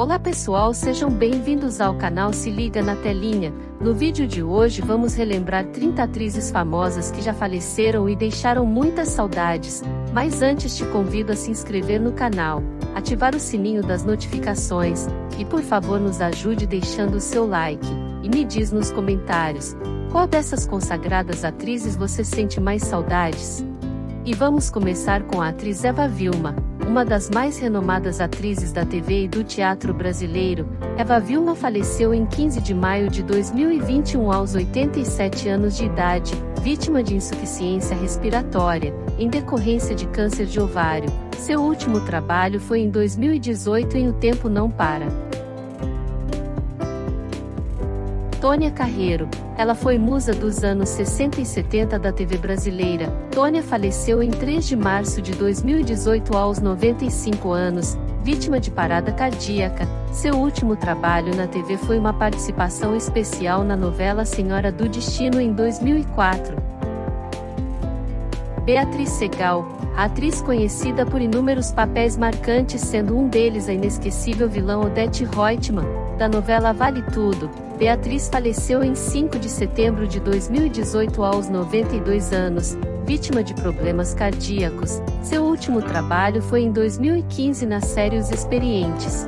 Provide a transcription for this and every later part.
Olá pessoal, sejam bem-vindos ao canal Se Liga na Telinha. No vídeo de hoje vamos relembrar 30 atrizes famosas que já faleceram e deixaram muitas saudades. Mas antes te convido a se inscrever no canal, ativar o sininho das notificações e por favor nos ajude deixando o seu like. E me diz nos comentários, qual dessas consagradas atrizes você sente mais saudades? E vamos começar com a atriz Eva Vilma, uma das mais renomadas atrizes da TV e do teatro brasileiro. Eva Vilma faleceu em 15 de maio de 2021 aos 87 anos de idade, vítima de insuficiência respiratória, em decorrência de câncer de ovário. Seu último trabalho foi em 2018 em O Tempo Não Para. Tônia Carreiro. Ela foi musa dos anos 60 e 70 da TV brasileira. Tônia faleceu em 3 de março de 2018 aos 95 anos, vítima de parada cardíaca. Seu último trabalho na TV foi uma participação especial na novela Senhora do Destino em 2004. Beatriz Segal, atriz conhecida por inúmeros papéis marcantes, sendo um deles a inesquecível vilã Odette Reutemann, da novela Vale Tudo. Beatriz faleceu em 5 de setembro de 2018 aos 92 anos, vítima de problemas cardíacos. Seu último trabalho foi em 2015 na série Os Experientes.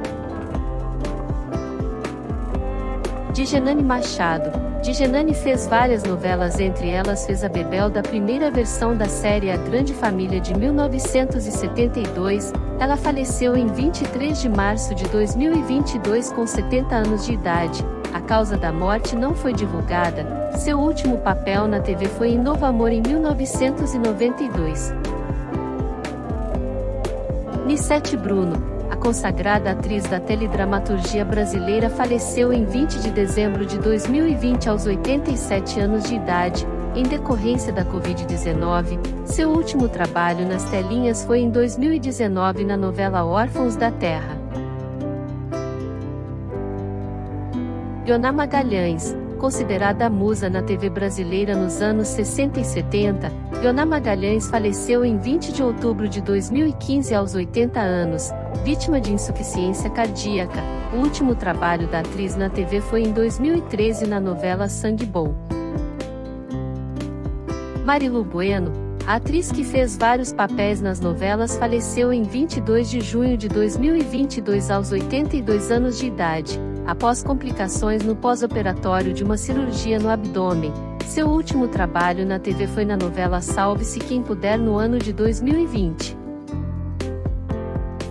Digenane Machado. Digenane fez várias novelas, entre elas fez a Bebel da primeira versão da série A Grande Família de 1972. Ela faleceu em 23 de março de 2022 com 70 anos de idade. A causa da morte não foi divulgada. Seu último papel na TV foi em Novo Amor em 1992. Nissete Bruno a consagrada atriz da teledramaturgia brasileira faleceu em 20 de dezembro de 2020 aos 87 anos de idade, em decorrência da Covid-19. Seu último trabalho nas telinhas foi em 2019 na novela Órfãos da Terra. Ioná Magalhães, considerada a musa na TV brasileira nos anos 60 e 70, Ioná Magalhães faleceu em 20 de outubro de 2015 aos 80 anos, vítima de insuficiência cardíaca. O último trabalho da atriz na TV foi em 2013 na novela Sangue Bom. Marilu Bueno, a atriz que fez vários papéis nas novelas faleceu em 22 de junho de 2022 aos 82 anos de idade, após complicações no pós-operatório de uma cirurgia no abdômen. Seu último trabalho na TV foi na novela Salve-se Quem Puder no ano de 2020.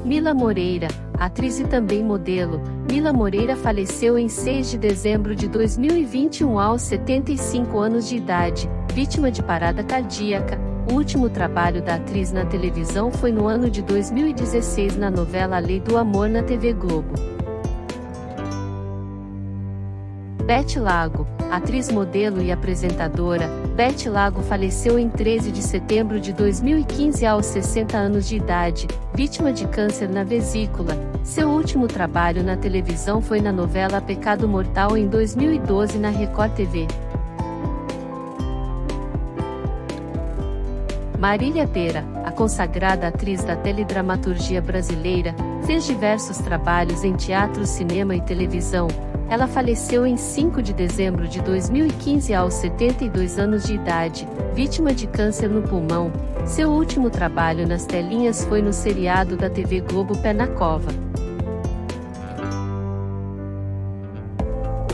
Mila Moreira, atriz e também modelo, Mila Moreira faleceu em 6 de dezembro de 2021 aos 75 anos de idade, vítima de parada cardíaca. O último trabalho da atriz na televisão foi no ano de 2016 na novela A Lei do Amor na TV Globo. Beth Lago, atriz modelo e apresentadora, Beth Lago faleceu em 13 de setembro de 2015 aos 60 anos de idade, vítima de câncer na vesícula. Seu último trabalho na televisão foi na novela Pecado Mortal em 2012 na Record TV. Marília Pera, a consagrada atriz da teledramaturgia brasileira, fez diversos trabalhos em teatro, cinema e televisão, ela faleceu em 5 de dezembro de 2015 aos 72 anos de idade, vítima de câncer no pulmão. Seu último trabalho nas telinhas foi no seriado da TV Globo Pé na Cova.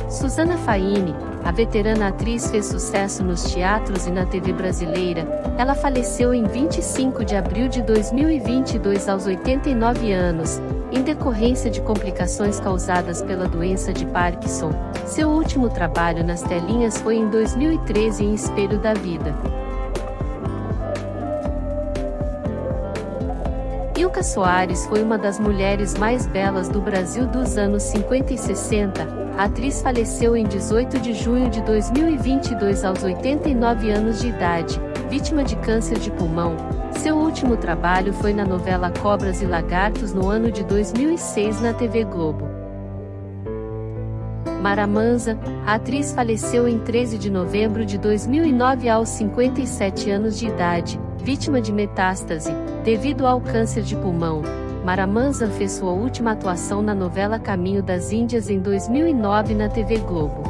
Susana Faini, a veterana atriz fez sucesso nos teatros e na TV brasileira. Ela faleceu em 25 de abril de 2022 aos 89 anos, em decorrência de complicações causadas pela doença de Parkinson. Seu último trabalho nas telinhas foi em 2013 em Espelho da Vida. Ilka Soares foi uma das mulheres mais belas do Brasil dos anos 50 e 60. A atriz faleceu em 18 de junho de 2022 aos 89 anos de idade, vítima de câncer de pulmão. Último trabalho foi na novela Cobras e Lagartos no ano de 2006 na TV Globo. Maramanza, a atriz faleceu em 13 de novembro de 2009 aos 57 anos de idade, vítima de metástase, devido ao câncer de pulmão. Maramanzan fez sua última atuação na novela Caminho das Índias em 2009 na TV Globo.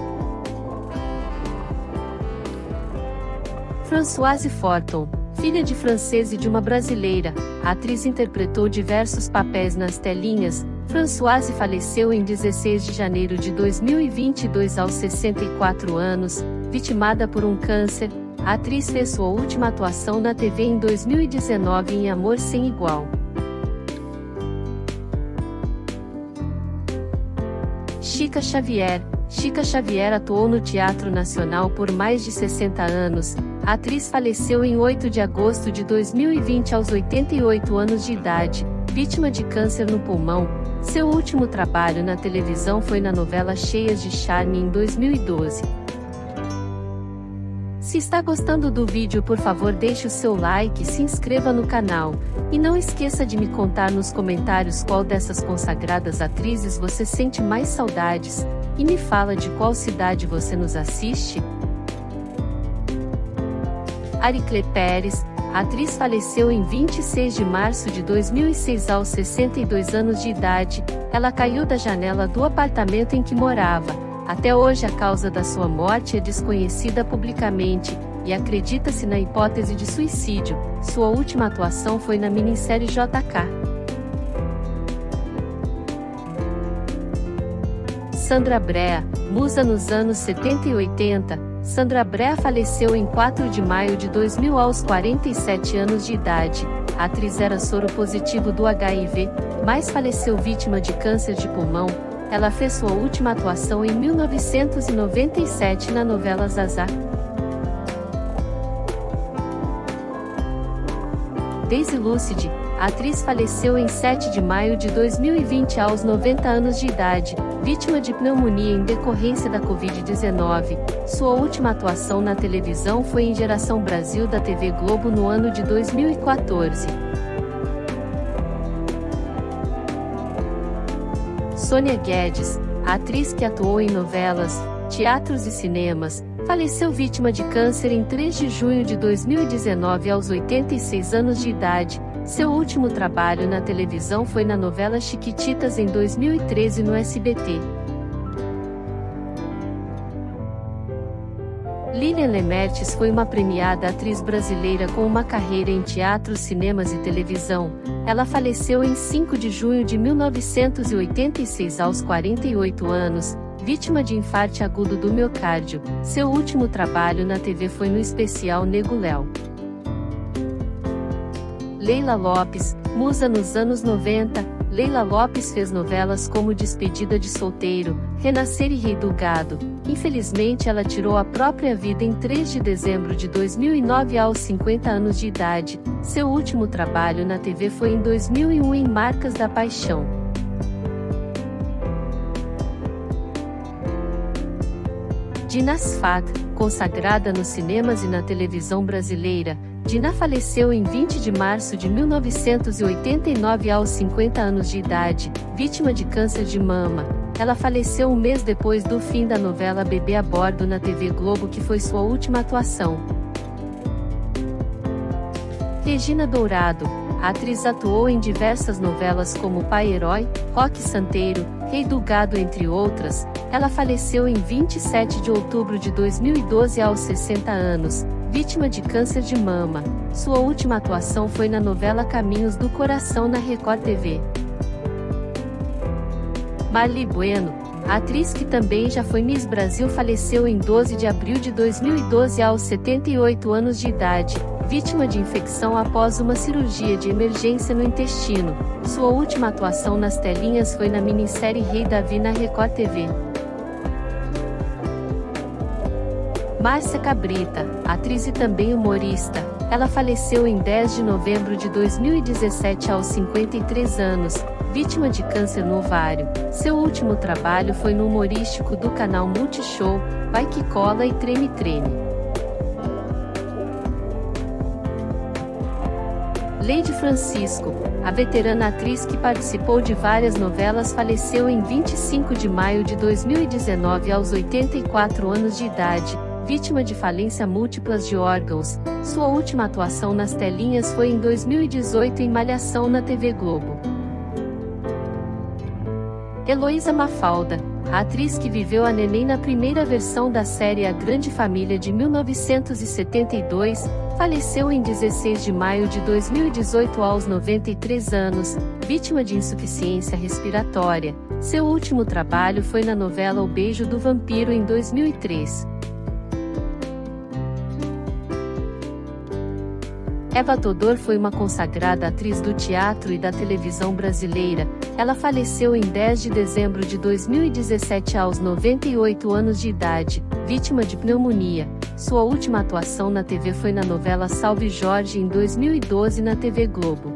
Françoise Forton, filha de francês e de uma brasileira, a atriz interpretou diversos papéis nas telinhas. Françoise faleceu em 16 de janeiro de 2022 aos 64 anos, vitimada por um câncer. A atriz fez sua última atuação na TV em 2019 em Amor Sem Igual. Chica Xavier. Chica Xavier atuou no Teatro Nacional por mais de 60 anos. A atriz faleceu em 8 de agosto de 2020 aos 88 anos de idade, vítima de câncer no pulmão. Seu último trabalho na televisão foi na novela Cheias de Charme em 2012. Se está gostando do vídeo por favor deixe o seu like e se inscreva no canal. E não esqueça de me contar nos comentários qual dessas consagradas atrizes você sente mais saudades, e me fala de qual cidade você nos assiste. Aricle Pérez, atriz faleceu em 26 de março de 2006 aos 62 anos de idade, ela caiu da janela do apartamento em que morava até hoje a causa da sua morte é desconhecida publicamente, e acredita-se na hipótese de suicídio. Sua última atuação foi na minissérie JK. Sandra Brea, musa nos anos 70 e 80, Sandra Brea faleceu em 4 de maio de 2000 aos 47 anos de idade. A atriz era soro positivo do HIV, mas faleceu vítima de câncer de pulmão, ela fez sua última atuação em 1997 na novela Zazá. Daisy a atriz faleceu em 7 de maio de 2020 aos 90 anos de idade, vítima de pneumonia em decorrência da Covid-19. Sua última atuação na televisão foi em Geração Brasil da TV Globo no ano de 2014. Sônia Guedes, atriz que atuou em novelas, teatros e cinemas, faleceu vítima de câncer em 3 de junho de 2019 aos 86 anos de idade. Seu último trabalho na televisão foi na novela Chiquititas em 2013 no SBT. Lilian Lemertes foi uma premiada atriz brasileira com uma carreira em teatro, cinemas e televisão. Ela faleceu em 5 de junho de 1986 aos 48 anos, vítima de infarte agudo do miocárdio. Seu último trabalho na TV foi no especial Nego Léo. Leila Lopes, musa nos anos 90, Leila Lopes fez novelas como Despedida de Solteiro, Renascer e Rei do Gado. Infelizmente, ela tirou a própria vida em 3 de dezembro de 2009 aos 50 anos de idade. Seu último trabalho na TV foi em 2001 em Marcas da Paixão. Dina Sfat, consagrada nos cinemas e na televisão brasileira, Dina faleceu em 20 de março de 1989 aos 50 anos de idade, vítima de câncer de mama. Ela faleceu um mês depois do fim da novela Bebê a Bordo na TV Globo que foi sua última atuação. Regina Dourado, a atriz atuou em diversas novelas como Pai Herói, Rock Santeiro, Rei do Gado entre outras. Ela faleceu em 27 de outubro de 2012 aos 60 anos, vítima de câncer de mama. Sua última atuação foi na novela Caminhos do Coração na Record TV. Marli Bueno, atriz que também já foi Miss Brasil faleceu em 12 de abril de 2012 aos 78 anos de idade, vítima de infecção após uma cirurgia de emergência no intestino. Sua última atuação nas telinhas foi na minissérie Rei Davi na Record TV. Márcia Cabrita, atriz e também humorista, ela faleceu em 10 de novembro de 2017 aos 53 anos, vítima de câncer no ovário. Seu último trabalho foi no humorístico do canal Multishow, Vai Que Cola e Treme Treme. Lady Francisco, a veterana atriz que participou de várias novelas faleceu em 25 de maio de 2019 aos 84 anos de idade, vítima de falência múltiplas de órgãos. Sua última atuação nas telinhas foi em 2018 em Malhação na TV Globo. Heloísa Mafalda, a atriz que viveu a neném na primeira versão da série A Grande Família de 1972, faleceu em 16 de maio de 2018 aos 93 anos, vítima de insuficiência respiratória. Seu último trabalho foi na novela O Beijo do Vampiro em 2003. Eva Todor foi uma consagrada atriz do teatro e da televisão brasileira. Ela faleceu em 10 de dezembro de 2017 aos 98 anos de idade, vítima de pneumonia. Sua última atuação na TV foi na novela Salve Jorge em 2012 na TV Globo.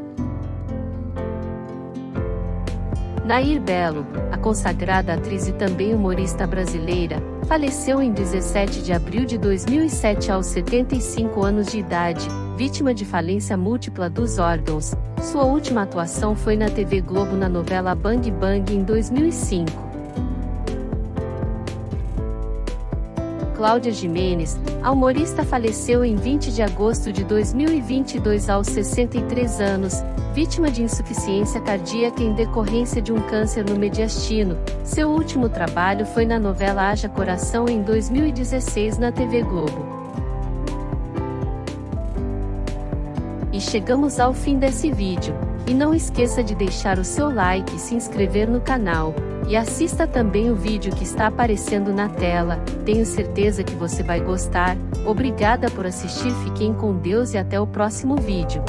Nair Belo, a consagrada atriz e também humorista brasileira, faleceu em 17 de abril de 2007 aos 75 anos de idade, vítima de falência múltipla dos órgãos. Sua última atuação foi na TV Globo na novela Bang Bang em 2005. Cláudia Jimenez, a humorista faleceu em 20 de agosto de 2022 aos 63 anos, vítima de insuficiência cardíaca em decorrência de um câncer no mediastino. Seu último trabalho foi na novela Haja Coração em 2016 na TV Globo. E chegamos ao fim desse vídeo. E não esqueça de deixar o seu like e se inscrever no canal. E assista também o vídeo que está aparecendo na tela, tenho certeza que você vai gostar. Obrigada por assistir, fiquem com Deus e até o próximo vídeo.